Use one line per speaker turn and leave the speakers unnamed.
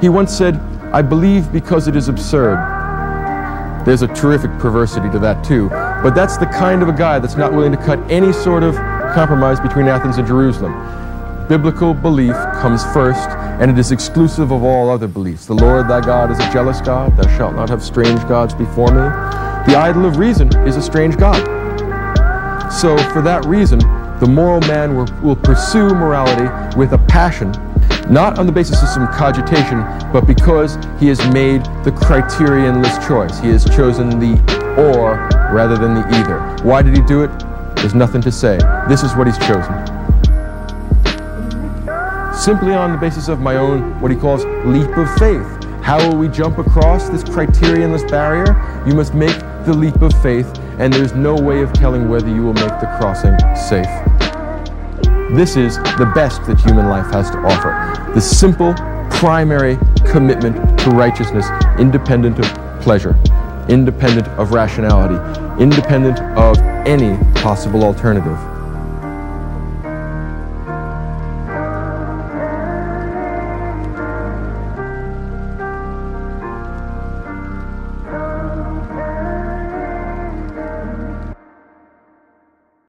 He once said, I believe because it is absurd. There's a terrific perversity to that too, but that's the kind of a guy that's not willing to cut any sort of compromise between Athens and Jerusalem. Biblical belief comes first, and it is exclusive of all other beliefs. The Lord thy God is a jealous God. Thou shalt not have strange gods before me. The idol of reason is a strange God. So, for that reason, the moral man will, pursue morality with a passion, not on the basis of some cogitation, but because he has made the criterionless choice. He has chosen the or rather than the either. Why did he do it? There's nothing to say. This is what he's chosen simply on the basis of my own, what he calls leap of faith. How will we jump across this criterionless barrier? You must make the leap of faith, and there's no way of telling whether you will make the crossing safe. This is the best that human life has to offer. The simple, primary commitment to righteousness, independent of pleasure, independent of rationality, independent of any possible alternative.